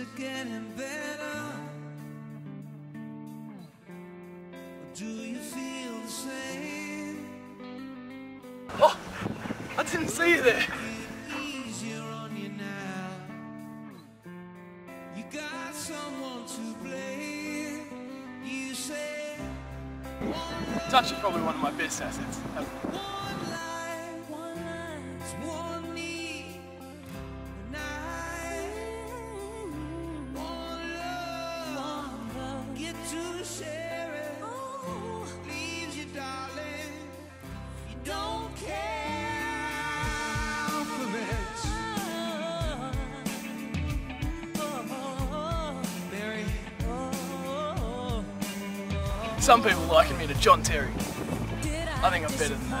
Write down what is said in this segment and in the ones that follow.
are getting better. Or do you feel the same? Oh, I didn't see you there. Touch is probably one of my best assets. Some people liken me to John Terry. I think I'm better than that.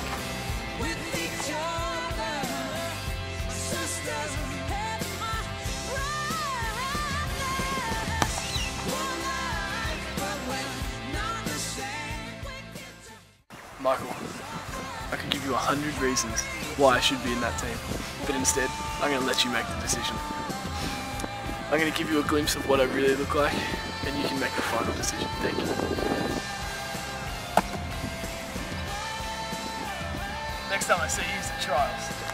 Michael, I could give you a hundred reasons why I should be in that team, but instead, I'm going to let you make the decision. I'm going to give you a glimpse of what I really look like, and you can make the final decision. Thank you. Next time I see you is at trials.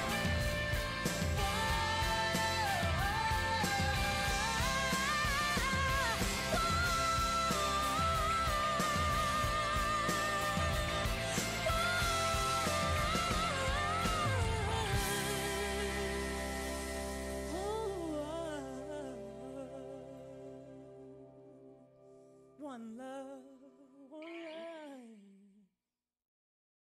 one love.